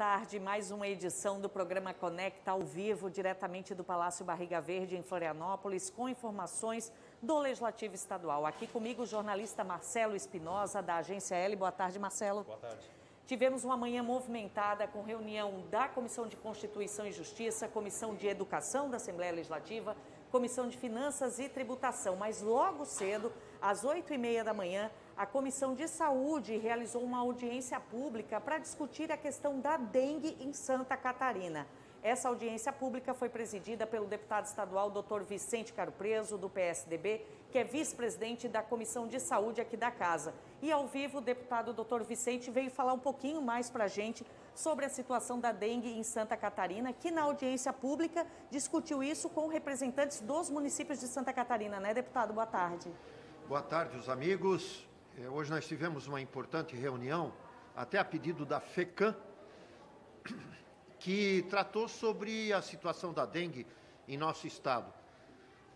tarde. Mais uma edição do programa Conecta ao vivo, diretamente do Palácio Barriga Verde, em Florianópolis, com informações do Legislativo Estadual. Aqui comigo o jornalista Marcelo Espinosa, da Agência L. Boa tarde, Marcelo. Boa tarde. Tivemos uma manhã movimentada com reunião da Comissão de Constituição e Justiça, Comissão de Educação da Assembleia Legislativa, Comissão de Finanças e Tributação. Mas logo cedo, às oito e meia da manhã, a Comissão de Saúde realizou uma audiência pública para discutir a questão da dengue em Santa Catarina. Essa audiência pública foi presidida pelo deputado estadual Dr. Vicente Caro Preso, do PSDB, que é vice-presidente da Comissão de Saúde aqui da Casa. E ao vivo, o deputado Dr. Vicente veio falar um pouquinho mais para a gente sobre a situação da dengue em Santa Catarina, que na audiência pública discutiu isso com representantes dos municípios de Santa Catarina, né, deputado? Boa tarde. Boa tarde, os amigos. É, hoje nós tivemos uma importante reunião, até a pedido da FECAM, que tratou sobre a situação da dengue em nosso estado.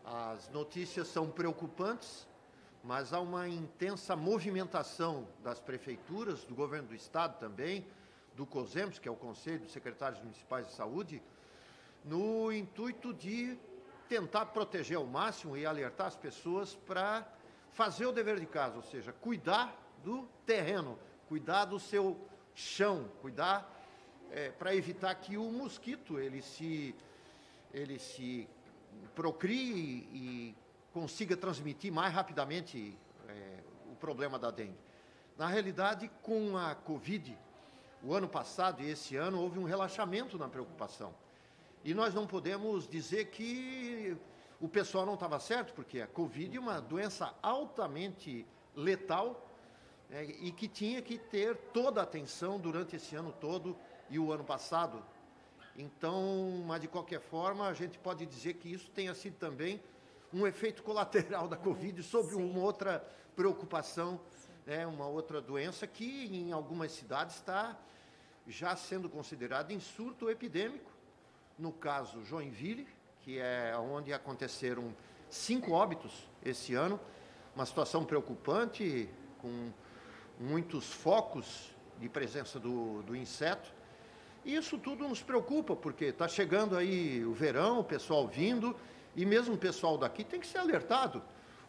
As notícias são preocupantes, mas há uma intensa movimentação das prefeituras, do governo do estado também, do COSEMS, que é o Conselho dos Secretários Municipais de Saúde, no intuito de tentar proteger ao máximo e alertar as pessoas para fazer o dever de casa, ou seja, cuidar do terreno, cuidar do seu chão, cuidar é, para evitar que o mosquito ele se, ele se procrie e consiga transmitir mais rapidamente é, o problema da dengue. Na realidade, com a Covid, o ano passado e esse ano houve um relaxamento na preocupação. E nós não podemos dizer que o pessoal não estava certo, porque a Covid é uma doença altamente letal né, e que tinha que ter toda a atenção durante esse ano todo e o ano passado. Então, mas de qualquer forma, a gente pode dizer que isso tenha sido também um efeito colateral da Covid sobre Sim. uma outra preocupação, né, uma outra doença que em algumas cidades está já sendo considerada em surto epidêmico. No caso, Joinville, que é onde aconteceram cinco óbitos esse ano, uma situação preocupante, com muitos focos de presença do, do inseto. E isso tudo nos preocupa, porque está chegando aí o verão, o pessoal vindo, e mesmo o pessoal daqui tem que ser alertado.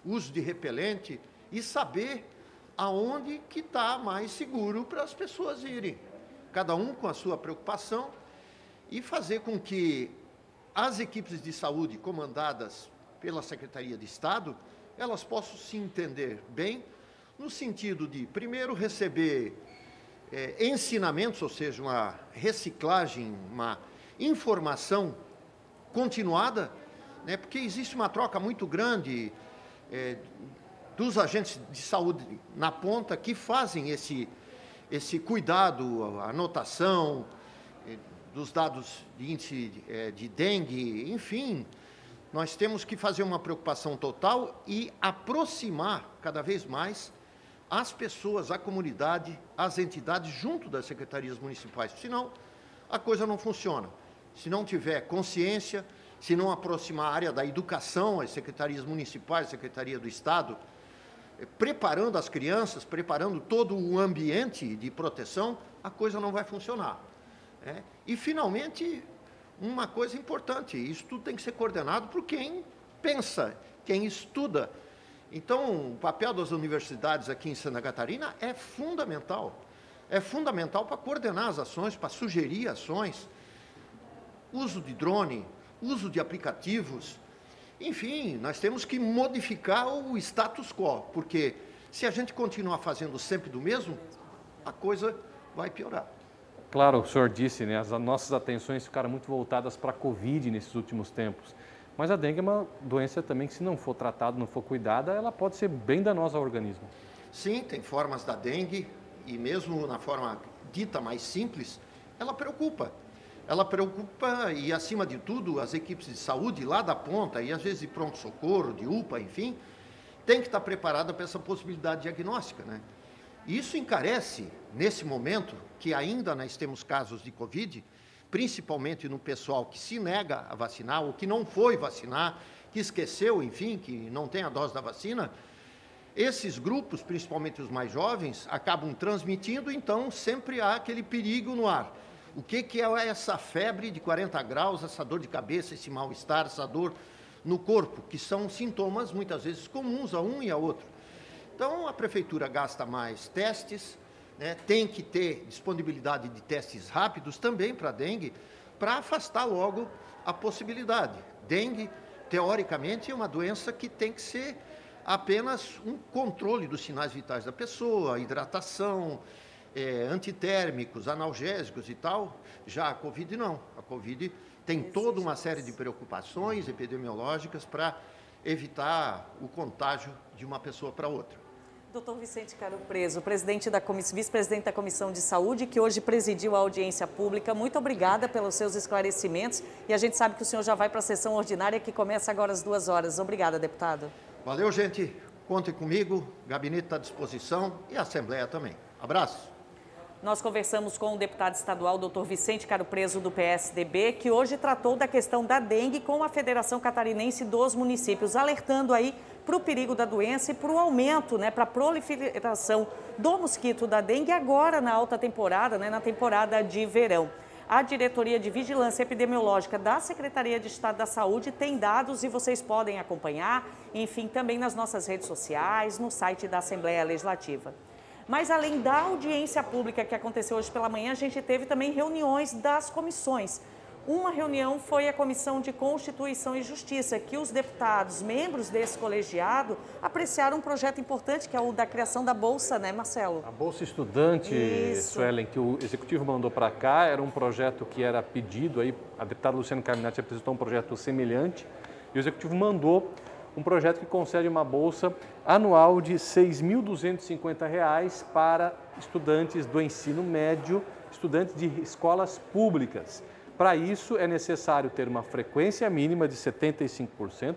Uso de repelente e saber aonde que está mais seguro para as pessoas irem. Cada um com a sua preocupação e fazer com que as equipes de saúde comandadas pela Secretaria de Estado, elas possam se entender bem, no sentido de, primeiro, receber é, ensinamentos, ou seja, uma reciclagem, uma informação continuada, né, porque existe uma troca muito grande é, dos agentes de saúde na ponta que fazem esse, esse cuidado, anotação, dos dados de índice de, é, de dengue, enfim, nós temos que fazer uma preocupação total e aproximar cada vez mais as pessoas, a comunidade, as entidades junto das secretarias municipais. Senão, a coisa não funciona. Se não tiver consciência, se não aproximar a área da educação, as secretarias municipais, a Secretaria do Estado, é, preparando as crianças, preparando todo o ambiente de proteção, a coisa não vai funcionar. É? E, finalmente, uma coisa importante: isso tudo tem que ser coordenado por quem pensa, quem estuda. Então, o papel das universidades aqui em Santa Catarina é fundamental. É fundamental para coordenar as ações, para sugerir ações. Uso de drone, uso de aplicativos. Enfim, nós temos que modificar o status quo, porque se a gente continuar fazendo sempre do mesmo, a coisa vai piorar. Claro, o senhor disse, né, as nossas atenções ficaram muito voltadas para a Covid nesses últimos tempos. Mas a dengue é uma doença também que, se não for tratada, não for cuidada, ela pode ser bem danosa ao organismo. Sim, tem formas da dengue, e mesmo na forma dita mais simples, ela preocupa. Ela preocupa e, acima de tudo, as equipes de saúde lá da ponta, e às vezes de pronto-socorro, de UPA, enfim, tem que estar preparada para essa possibilidade diagnóstica. Né? Isso encarece, nesse momento, que ainda nós temos casos de Covid, principalmente no pessoal que se nega a vacinar, ou que não foi vacinar, que esqueceu, enfim, que não tem a dose da vacina, esses grupos, principalmente os mais jovens, acabam transmitindo, então sempre há aquele perigo no ar. O que, que é essa febre de 40 graus, essa dor de cabeça, esse mal-estar, essa dor no corpo, que são sintomas muitas vezes comuns a um e a outro. Então, a prefeitura gasta mais testes, né, tem que ter disponibilidade de testes rápidos também para dengue, para afastar logo a possibilidade. Dengue, teoricamente, é uma doença que tem que ser apenas um controle dos sinais vitais da pessoa, hidratação, é, antitérmicos, analgésicos e tal. Já a Covid não. A Covid tem toda uma série de preocupações epidemiológicas para evitar o contágio de uma pessoa para outra. Doutor Vicente Caro Preso, presidente da vice-presidente da Comissão de Saúde, que hoje presidiu a audiência pública, muito obrigada pelos seus esclarecimentos e a gente sabe que o senhor já vai para a sessão ordinária que começa agora às duas horas. Obrigada, deputado. Valeu, gente. Contem comigo, gabinete está à disposição e a Assembleia também. Abraço. Nós conversamos com o deputado estadual Dr. Vicente Caro Preso do PSDB, que hoje tratou da questão da dengue com a Federação Catarinense dos Municípios, alertando aí para o perigo da doença e para o aumento, né, para a proliferação do mosquito da dengue agora na alta temporada, né, na temporada de verão. A Diretoria de Vigilância Epidemiológica da Secretaria de Estado da Saúde tem dados e vocês podem acompanhar, enfim, também nas nossas redes sociais, no site da Assembleia Legislativa. Mas além da audiência pública que aconteceu hoje pela manhã, a gente teve também reuniões das comissões. Uma reunião foi a Comissão de Constituição e Justiça, que os deputados, membros desse colegiado, apreciaram um projeto importante, que é o da criação da Bolsa, né, Marcelo? A Bolsa Estudante, Isso. Suelen, que o Executivo mandou para cá, era um projeto que era pedido, aí, a deputada Luciana Carminati apresentou um projeto semelhante, e o Executivo mandou um projeto que concede uma bolsa anual de R$ 6.250 para estudantes do ensino médio, estudantes de escolas públicas. Para isso, é necessário ter uma frequência mínima de 75%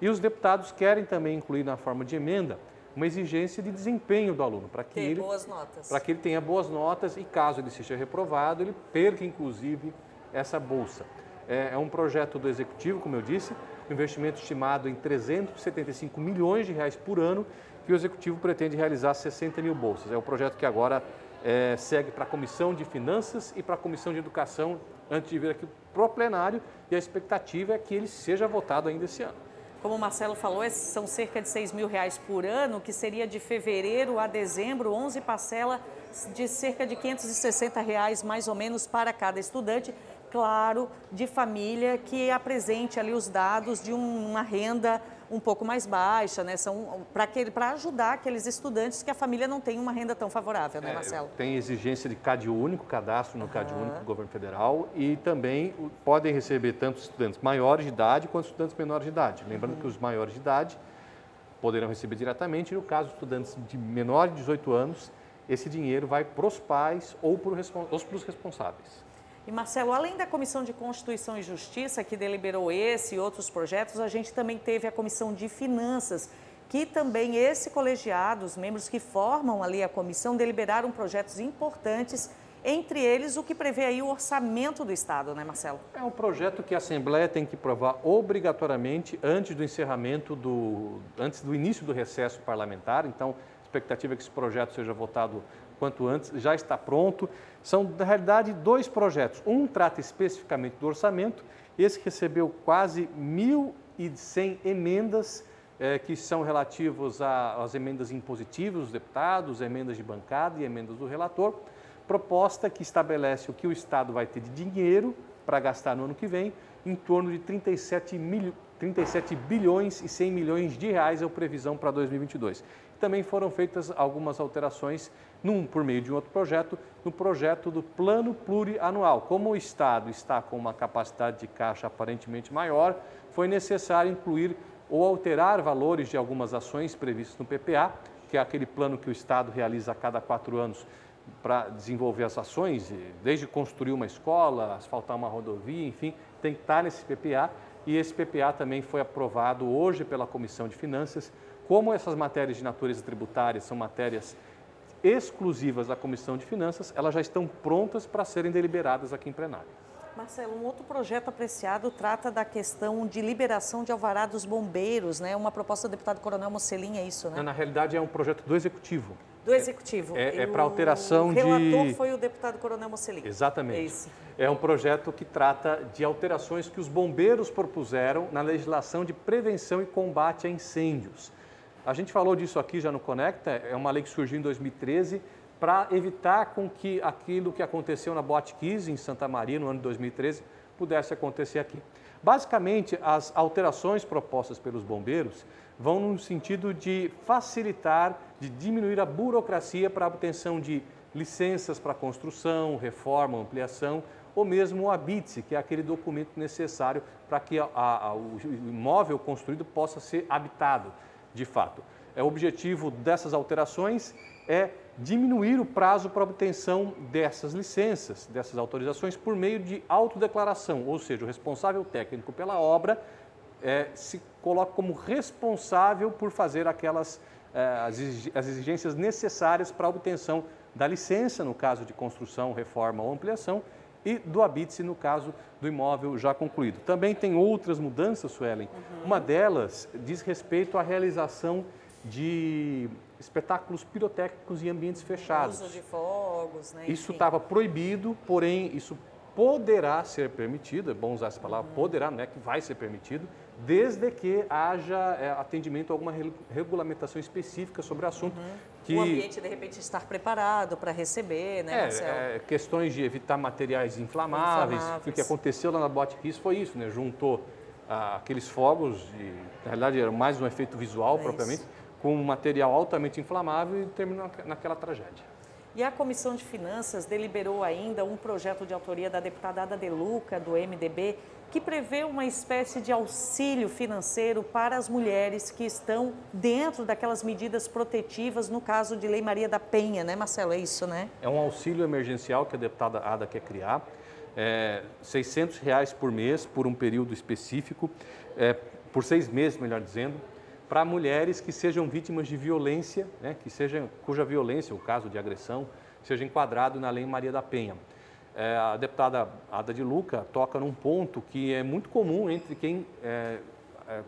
e os deputados querem também incluir na forma de emenda uma exigência de desempenho do aluno, para que, ele, para que ele tenha boas notas e, caso ele seja reprovado, ele perca, inclusive, essa bolsa. É, é um projeto do Executivo, como eu disse, um investimento estimado em 375 milhões de reais por ano, que o Executivo pretende realizar 60 mil bolsas. É o projeto que agora é, segue para a Comissão de Finanças e para a Comissão de Educação antes de vir aqui para o plenário e a expectativa é que ele seja votado ainda esse ano. Como o Marcelo falou, são cerca de 6 mil reais por ano, que seria de fevereiro a dezembro, 11 parcelas de cerca de 560 reais mais ou menos para cada estudante, claro, de família que apresente ali os dados de uma renda um pouco mais baixa, né? São para ajudar aqueles estudantes que a família não tem uma renda tão favorável, né, é, Marcelo? É, tem exigência de CAD único, cadastro no uhum. CAD único do governo federal e também podem receber tanto estudantes maiores de idade quanto estudantes menores de idade. Lembrando uhum. que os maiores de idade poderão receber diretamente, e no caso de estudantes de menor de 18 anos, esse dinheiro vai para os pais ou para os responsáveis. E Marcelo, além da Comissão de Constituição e Justiça, que deliberou esse e outros projetos, a gente também teve a Comissão de Finanças, que também esse colegiado, os membros que formam ali a comissão, deliberaram projetos importantes, entre eles o que prevê aí o orçamento do Estado, né, Marcelo? É um projeto que a Assembleia tem que provar obrigatoriamente antes do encerramento do, antes do início do recesso parlamentar. Então, a expectativa é que esse projeto seja votado quanto antes, já está pronto. São, na realidade, dois projetos. Um trata especificamente do orçamento, esse recebeu quase 1.100 emendas, eh, que são relativos às emendas impositivas dos deputados, emendas de bancada e emendas do relator. Proposta que estabelece o que o Estado vai ter de dinheiro para gastar no ano que vem, em torno de 37, mil, 37 bilhões e 100 milhões de reais é a previsão para 2022. Também foram feitas algumas alterações num, por meio de um outro projeto, no projeto do Plano Plurianual. Como o Estado está com uma capacidade de caixa aparentemente maior, foi necessário incluir ou alterar valores de algumas ações previstas no PPA, que é aquele plano que o Estado realiza a cada quatro anos para desenvolver as ações, desde construir uma escola, asfaltar uma rodovia, enfim, tem que estar nesse PPA. E esse PPA também foi aprovado hoje pela Comissão de Finanças. Como essas matérias de natureza tributária são matérias exclusivas da Comissão de Finanças, elas já estão prontas para serem deliberadas aqui em plenário. Marcelo, um outro projeto apreciado trata da questão de liberação de alvará dos bombeiros, né? Uma proposta do deputado Coronel Mocelin, é isso, né? Na realidade, é um projeto do Executivo. Do Executivo. É, é para alteração de... O relator foi o deputado Coronel Mocelin. Exatamente. É, é um projeto que trata de alterações que os bombeiros propuseram na legislação de prevenção e combate a incêndios. A gente falou disso aqui já no Conecta, é uma lei que surgiu em 2013 para evitar com que aquilo que aconteceu na Boate 15 em Santa Maria no ano de 2013 pudesse acontecer aqui. Basicamente, as alterações propostas pelos bombeiros vão no sentido de facilitar, de diminuir a burocracia para a obtenção de licenças para construção, reforma, ampliação ou mesmo o habite, que é aquele documento necessário para que a, a, o imóvel construído possa ser habitado de fato. É, o objetivo dessas alterações é diminuir o prazo para obtenção dessas licenças, dessas autorizações, por meio de autodeclaração, ou seja, o responsável técnico pela obra é, se coloca como responsável por fazer aquelas é, as exigências necessárias para a obtenção da licença, no caso de construção, reforma ou ampliação, e do habite no caso do imóvel já concluído. Também tem outras mudanças, Suelen. Uhum. Uma delas diz respeito à realização de espetáculos pirotécnicos em ambientes fechados. Uso de fogos, né? Isso estava proibido, porém isso poderá ser permitido, é bom usar essa palavra, uhum. poderá, não é que vai ser permitido, desde que haja é, atendimento a alguma regulamentação específica sobre o assunto. Uhum. Que... O ambiente, de repente, estar preparado para receber, né, é, é, questões de evitar materiais inflamáveis. inflamáveis. O que aconteceu lá na Boate Kiss foi isso, né? Juntou ah, aqueles fogos, de, na realidade era mais um efeito visual é propriamente, isso. com um material altamente inflamável e terminou naquela tragédia. E a Comissão de Finanças deliberou ainda um projeto de autoria da deputada Ada Deluca, do MDB, que prevê uma espécie de auxílio financeiro para as mulheres que estão dentro daquelas medidas protetivas, no caso de Lei Maria da Penha, né, Marcelo? É isso, né? É um auxílio emergencial que a deputada Ada quer criar. É, 600 reais por mês, por um período específico, é, por seis meses, melhor dizendo, para mulheres que sejam vítimas de violência, né, que sejam, cuja violência, o caso de agressão, seja enquadrado na Lei Maria da Penha. É, a deputada Ada de Luca toca num ponto que é muito comum entre quem é, é,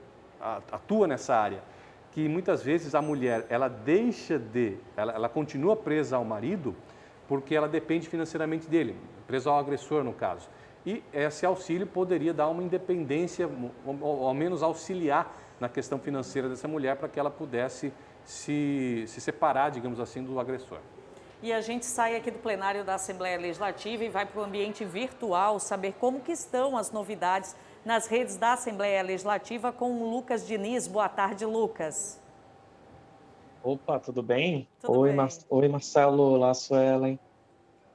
atua nessa área, que muitas vezes a mulher ela deixa de, ela, ela continua presa ao marido porque ela depende financeiramente dele, presa ao agressor no caso. E esse auxílio poderia dar uma independência, ou ao menos auxiliar na questão financeira dessa mulher para que ela pudesse se, se separar, digamos assim, do agressor. E a gente sai aqui do plenário da Assembleia Legislativa e vai para o ambiente virtual saber como que estão as novidades nas redes da Assembleia Legislativa com o Lucas Diniz. Boa tarde, Lucas. Opa, tudo bem? Tudo Oi, bem. Mar... Oi, Marcelo. Olá, Suelen.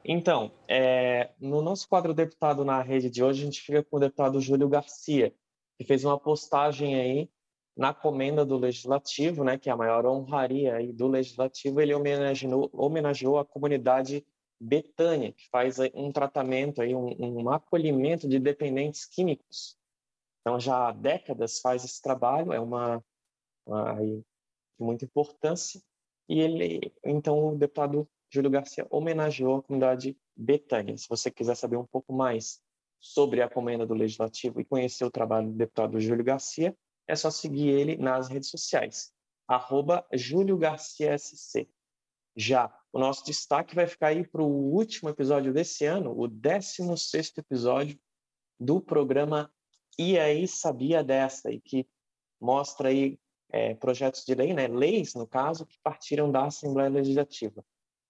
Então, é, no nosso quadro deputado na rede de hoje, a gente fica com o deputado Júlio Garcia, que fez uma postagem aí na comenda do Legislativo, né, que é a maior honraria aí do Legislativo, ele homenageou, homenageou a comunidade Betânia, que faz um tratamento, aí, um, um acolhimento de dependentes químicos. Então, já há décadas faz esse trabalho, é uma, uma aí, de muita importância, e ele, então, o deputado Júlio Garcia homenageou a comunidade Betânia. Se você quiser saber um pouco mais sobre a comenda do Legislativo e conhecer o trabalho do deputado Júlio Garcia, é só seguir ele nas redes sociais, arroba Júlio Garcia SC. Já o nosso destaque vai ficar aí para o último episódio desse ano, o 16 episódio do programa E aí Sabia Dessa, e que mostra aí é, projetos de lei, né, leis, no caso, que partiram da Assembleia Legislativa.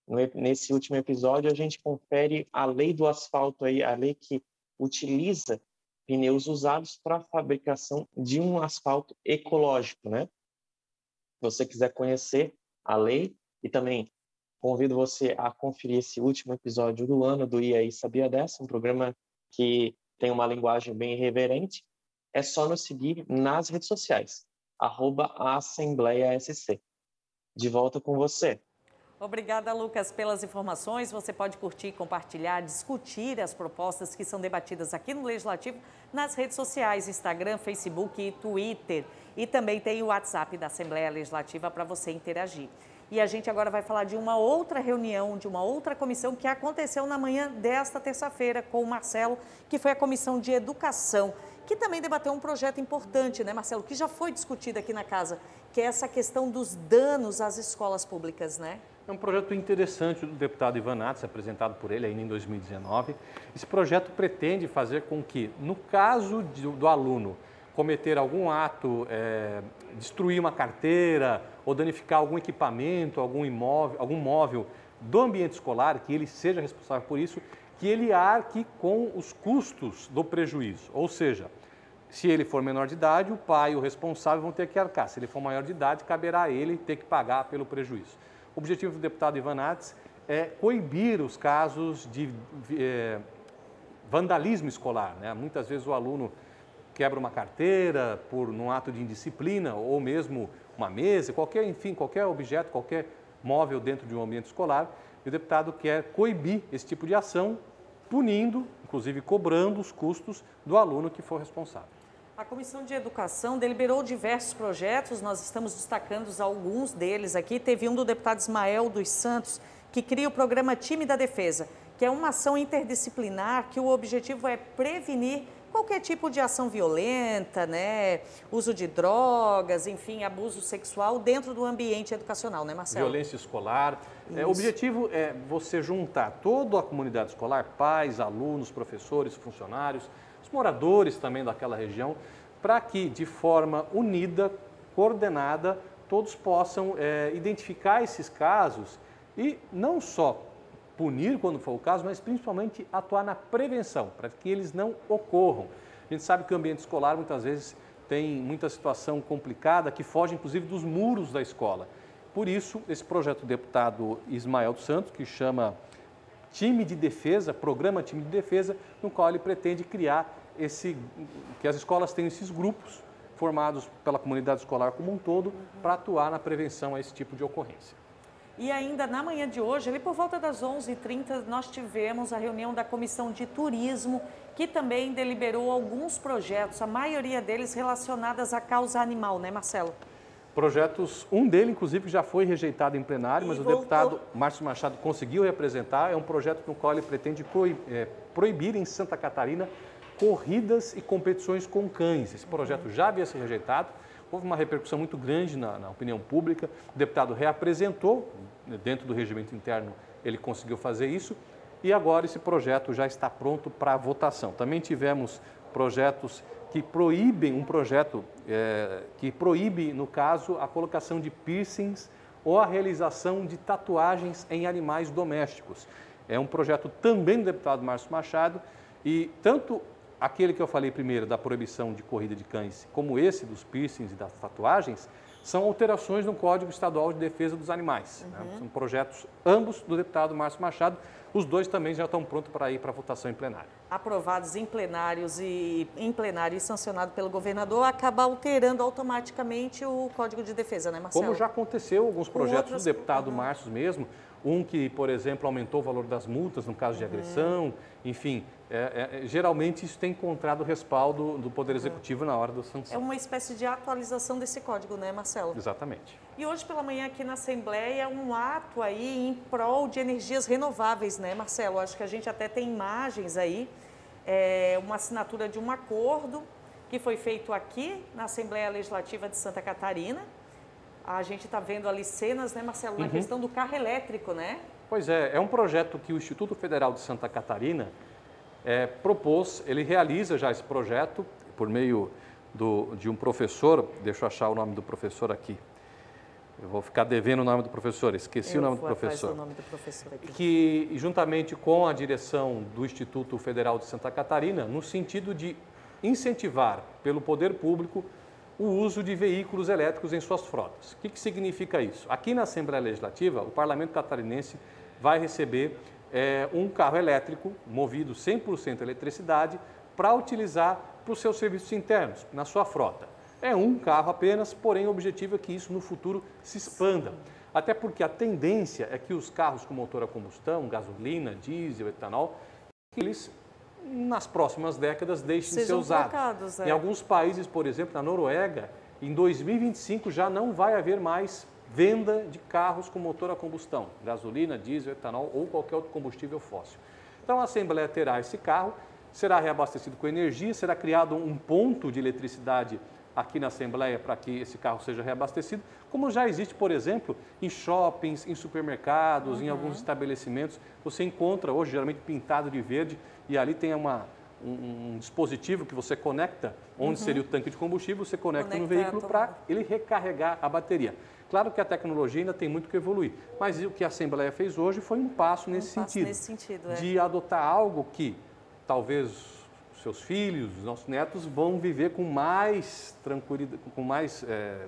No, nesse último episódio, a gente confere a lei do asfalto, aí, a lei que utiliza pneus usados para fabricação de um asfalto ecológico, né? Se você quiser conhecer a lei e também convido você a conferir esse último episódio do ano do IAI Sabia Dessa, um programa que tem uma linguagem bem irreverente, é só nos seguir nas redes sociais, arroba. De volta com você. Obrigada, Lucas, pelas informações. Você pode curtir, compartilhar, discutir as propostas que são debatidas aqui no Legislativo nas redes sociais, Instagram, Facebook e Twitter. E também tem o WhatsApp da Assembleia Legislativa para você interagir. E a gente agora vai falar de uma outra reunião, de uma outra comissão que aconteceu na manhã desta terça-feira com o Marcelo, que foi a Comissão de Educação, que também debateu um projeto importante, né, Marcelo, que já foi discutido aqui na casa, que é essa questão dos danos às escolas públicas, né? É um projeto interessante do deputado Ivan Nats, apresentado por ele ainda em 2019. Esse projeto pretende fazer com que, no caso de, do aluno cometer algum ato, é, destruir uma carteira ou danificar algum equipamento, algum imóvel, algum móvel do ambiente escolar, que ele seja responsável por isso, que ele arque com os custos do prejuízo. Ou seja, se ele for menor de idade, o pai e o responsável vão ter que arcar. Se ele for maior de idade, caberá a ele ter que pagar pelo prejuízo. O objetivo do deputado Ivan Nats é coibir os casos de é, vandalismo escolar. Né? Muitas vezes o aluno quebra uma carteira por um ato de indisciplina ou mesmo uma mesa, qualquer, enfim, qualquer objeto, qualquer móvel dentro de um ambiente escolar. E o deputado quer coibir esse tipo de ação, punindo, inclusive cobrando os custos do aluno que for responsável. A Comissão de Educação deliberou diversos projetos, nós estamos destacando alguns deles aqui. Teve um do deputado Ismael dos Santos, que cria o programa Time da Defesa, que é uma ação interdisciplinar que o objetivo é prevenir qualquer tipo de ação violenta, né? uso de drogas, enfim, abuso sexual dentro do ambiente educacional, né, Marcelo? Violência escolar. É, o objetivo é você juntar toda a comunidade escolar, pais, alunos, professores, funcionários, os moradores também daquela região, para que de forma unida, coordenada, todos possam é, identificar esses casos e não só punir quando for o caso, mas principalmente atuar na prevenção, para que eles não ocorram. A gente sabe que o ambiente escolar muitas vezes tem muita situação complicada que foge inclusive dos muros da escola. Por isso, esse projeto do deputado Ismael dos Santos, que chama time de defesa, programa time de defesa, no qual ele pretende criar esse, que as escolas tenham esses grupos formados pela comunidade escolar como um todo para atuar na prevenção a esse tipo de ocorrência. E ainda na manhã de hoje, ali por volta das 11h30, nós tivemos a reunião da Comissão de Turismo, que também deliberou alguns projetos, a maioria deles relacionados à causa animal, né, Marcelo? Projetos, um dele, inclusive, já foi rejeitado em plenário, e mas voltou. o deputado Márcio Machado conseguiu representar. É um projeto no qual ele pretende é, proibir em Santa Catarina corridas e competições com cães. Esse projeto já havia sido rejeitado, houve uma repercussão muito grande na, na, opinião pública. O deputado reapresentou, dentro do regimento interno, ele conseguiu fazer isso, e agora esse projeto já está pronto para votação. Também tivemos projetos que proíbem, um projeto é, que proíbe, no caso, a colocação de piercings ou a realização de tatuagens em animais domésticos. É um projeto também do deputado Márcio Machado e tanto aquele que eu falei primeiro da proibição de corrida de cães, como esse dos piercings e das tatuagens, são alterações no Código Estadual de Defesa dos Animais. Né? Uhum. Né? São projetos ambos do deputado Márcio Machado. Os dois também já estão prontos para ir para votação em plenário. Aprovados em plenários e em plenário e sancionado pelo governador, acaba alterando automaticamente o Código de Defesa, né, Marcelo? Como já aconteceu alguns projetos outros... do deputado uhum. Márcio mesmo, um que, por exemplo, aumentou o valor das multas no caso de uhum. agressão, enfim, é, é, geralmente isso tem encontrado respaldo do Poder Executivo na hora da sanção. É uma espécie de atualização desse código, né, Marcelo? Exatamente. E hoje pela manhã aqui na Assembleia, um ato aí em prol de energias renováveis, né, Marcelo? Acho que a gente até tem imagens aí, é, uma assinatura de um acordo que foi feito aqui na Assembleia Legislativa de Santa Catarina. A gente está vendo ali cenas, né, Marcelo, na uhum. questão do carro elétrico, né? Pois é, é um projeto que o Instituto Federal de Santa Catarina é, propôs, ele realiza já esse projeto por meio do, de um professor, deixa eu achar o nome do professor aqui, eu vou ficar devendo o nome do professor, esqueci eu o nome do professor. O nome do professor aqui. Que, juntamente com a direção do Instituto Federal de Santa Catarina, no sentido de incentivar pelo poder público o uso de veículos elétricos em suas frotas. O que, que significa isso? Aqui na Assembleia Legislativa, o Parlamento Catarinense vai receber é, um carro elétrico movido 100% a eletricidade para utilizar para os seus serviços internos, na sua frota. É um carro apenas, porém o objetivo é que isso no futuro se expanda. Até porque a tendência é que os carros com motor a combustão, gasolina, diesel, etanol, eles nas próximas décadas deixem de ser usados. É. Em alguns países, por exemplo, na Noruega, em 2025 já não vai haver mais venda de carros com motor a combustão, gasolina, diesel, etanol ou qualquer outro combustível fóssil. Então a Assembleia terá esse carro, será reabastecido com energia, será criado um ponto de eletricidade aqui na Assembleia para que esse carro seja reabastecido, como já existe, por exemplo, em shoppings, em supermercados, uhum. em alguns estabelecimentos. Você encontra hoje, geralmente pintado de verde, e ali tem uma, um, um dispositivo que você conecta, onde uhum. seria o tanque de combustível, você conecta, conecta no veículo para ele recarregar a bateria. Claro que a tecnologia ainda tem muito que evoluir, mas o que a Assembleia fez hoje foi um passo nesse um passo sentido, nesse sentido é. de adotar algo que talvez seus filhos, os nossos netos vão viver com mais tranquilidade, com mais é,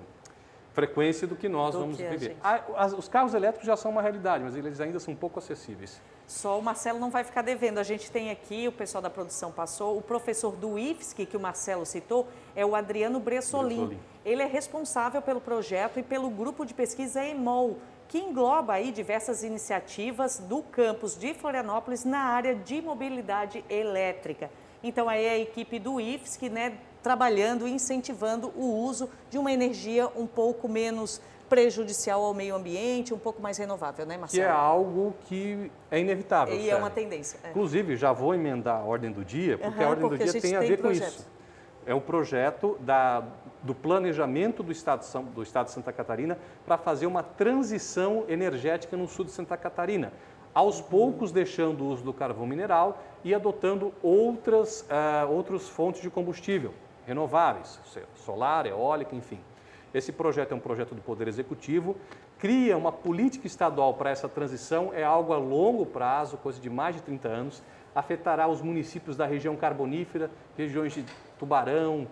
frequência do que nós do vamos que viver. Ah, os carros elétricos já são uma realidade, mas eles ainda são um pouco acessíveis. Só o Marcelo não vai ficar devendo. A gente tem aqui, o pessoal da produção passou, o professor do IFSC, que o Marcelo citou, é o Adriano Bressolin. Bressolin. Ele é responsável pelo projeto e pelo grupo de pesquisa EMOL, que engloba aí diversas iniciativas do campus de Florianópolis na área de mobilidade elétrica. Então, aí é a equipe do IFSC, né, trabalhando e incentivando o uso de uma energia um pouco menos prejudicial ao meio ambiente, um pouco mais renovável, né, Marcelo? Que é algo que é inevitável. E é uma tendência. É. Inclusive, já vou emendar a ordem do dia, porque uhum, a ordem porque do dia a tem a ver com isso. É o projeto da, do planejamento do Estado, do Estado de Santa Catarina para fazer uma transição energética no sul de Santa Catarina aos poucos deixando o uso do carvão mineral e adotando outras, uh, outras fontes de combustível renováveis, solar, eólica, enfim. Esse projeto é um projeto do Poder Executivo, cria uma política estadual para essa transição, é algo a longo prazo, coisa de mais de 30 anos, afetará os municípios da região carbonífera, regiões de Tubarão,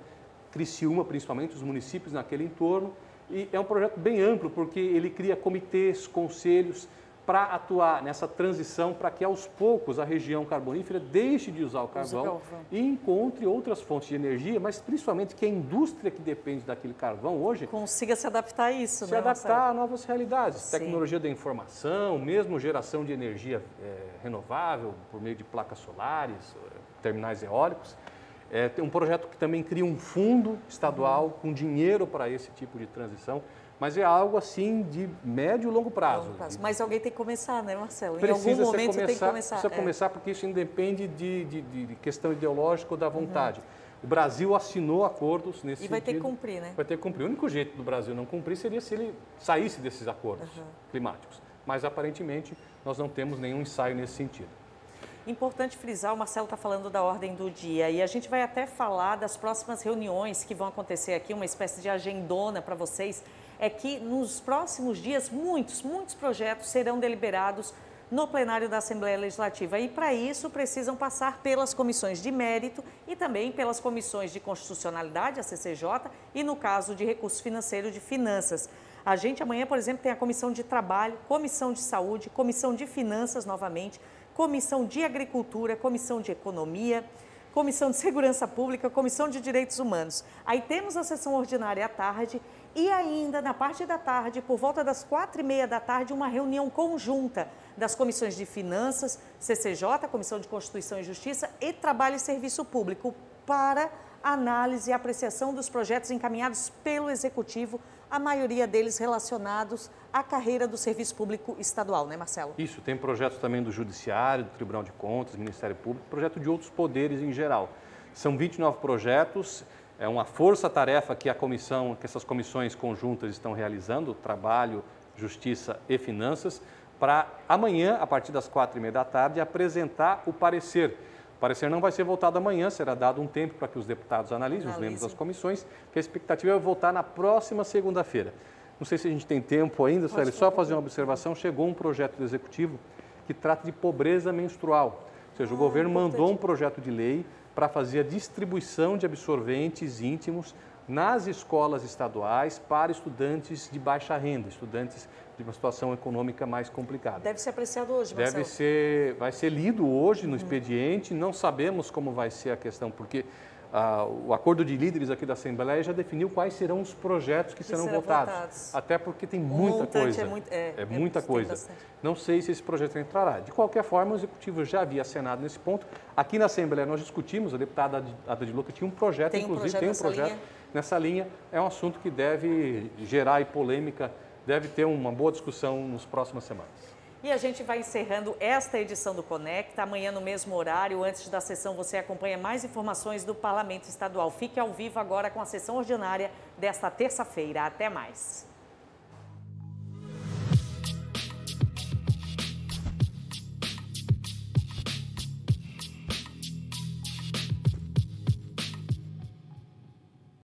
Criciúma, principalmente, os municípios naquele entorno. E é um projeto bem amplo, porque ele cria comitês, conselhos, para atuar nessa transição para que aos poucos a região carbonífera deixe de usar o carvão e encontre outras fontes de energia, mas principalmente que a indústria que depende daquele carvão hoje consiga se adaptar a isso, se né, adaptar Marcelo? a novas realidades, Sim. tecnologia da informação, mesmo geração de energia é, renovável por meio de placas solares, terminais eólicos. É, tem um projeto que também cria um fundo estadual com dinheiro para esse tipo de transição. Mas é algo assim de médio e longo prazo. Longo prazo. Mas alguém tem que começar, né, Marcelo? Precisa em algum momento começar, tem que começar. Precisa é. começar porque isso independe de, de, de questão ideológica ou da vontade. Uhum. O Brasil assinou acordos nesse E vai sentido. ter que cumprir, né? Vai ter que cumprir. O único jeito do Brasil não cumprir seria se ele saísse desses acordos uhum. climáticos. Mas aparentemente nós não temos nenhum ensaio nesse sentido. Importante frisar, o Marcelo está falando da ordem do dia e a gente vai até falar das próximas reuniões que vão acontecer aqui, uma espécie de agendona para vocês é que nos próximos dias muitos, muitos projetos serão deliberados no plenário da Assembleia Legislativa. E para isso precisam passar pelas comissões de mérito e também pelas comissões de constitucionalidade, a CCJ, e no caso de recurso financeiro de finanças. A gente amanhã, por exemplo, tem a comissão de trabalho, comissão de saúde, comissão de finanças novamente, comissão de agricultura, comissão de economia, comissão de segurança pública, comissão de direitos humanos. Aí temos a sessão ordinária à tarde e ainda, na parte da tarde, por volta das quatro e meia da tarde, uma reunião conjunta das comissões de Finanças, CCJ, Comissão de Constituição e Justiça e Trabalho e Serviço Público, para análise e apreciação dos projetos encaminhados pelo Executivo, a maioria deles relacionados à carreira do Serviço Público Estadual, né, Marcelo? Isso, tem projetos também do Judiciário, do Tribunal de Contas, do Ministério Público, projeto de outros poderes em geral. São 29 projetos, é uma força-tarefa que a comissão, que essas comissões conjuntas estão realizando, trabalho, justiça e finanças, para amanhã, a partir das quatro e meia da tarde, apresentar o parecer. O parecer não vai ser votado amanhã, será dado um tempo para que os deputados analisem, Analise. os membros das comissões, que a expectativa é votar na próxima segunda-feira. Não sei se a gente tem tempo ainda, Sueli, só fazer uma observação. Chegou um projeto do Executivo que trata de pobreza menstrual. Ou seja, ah, o governo mandou um projeto de lei para fazer a distribuição de absorventes íntimos nas escolas estaduais para estudantes de baixa renda, estudantes de uma situação econômica mais complicada. Deve ser apreciado hoje, Marcelo. Deve ser, vai ser lido hoje no uhum. expediente, não sabemos como vai ser a questão, porque ah, o acordo de líderes aqui da Assembleia já definiu quais serão os projetos que, que serão, serão votados. votados. Até porque tem muita coisa. É, muito, é, é muita coisa. Não sei se esse projeto entrará. De qualquer forma, o Executivo já havia assinado nesse ponto. Aqui na Assembleia nós discutimos, a deputada Ada de Luca tinha um projeto, tem inclusive um tem um projeto linha. nessa linha. É um assunto que deve gerar polêmica, deve ter uma boa discussão nas próximas semanas. E a gente vai encerrando esta edição do Conecta. Amanhã, no mesmo horário, antes da sessão, você acompanha mais informações do Parlamento Estadual. Fique ao vivo agora com a sessão ordinária desta terça-feira. Até mais.